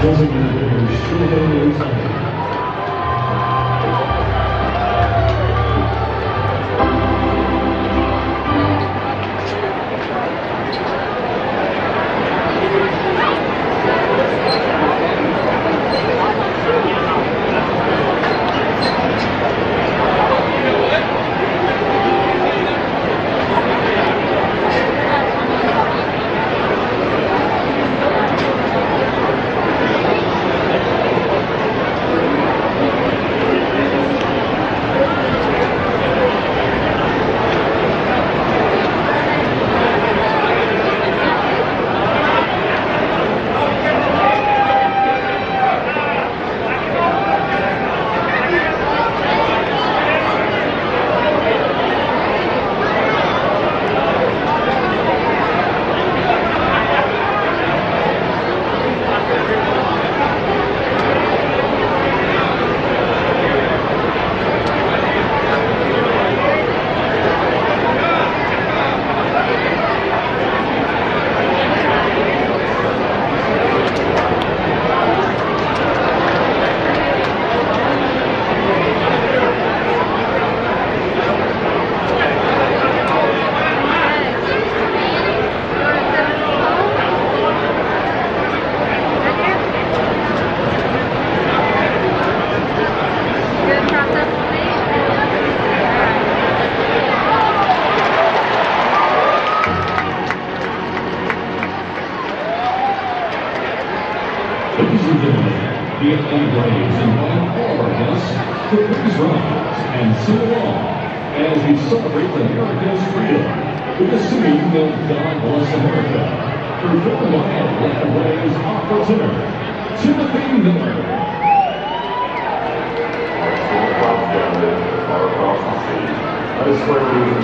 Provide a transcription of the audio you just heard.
恭是你们可十分优秀 the Atlanta Braves invite all our guests to please rise and sing along as we celebrate America's freedom with the singing of God Bless America. Performed by Atlanta Braves opera tenor, Timothy Miller. Across the stage. I swear.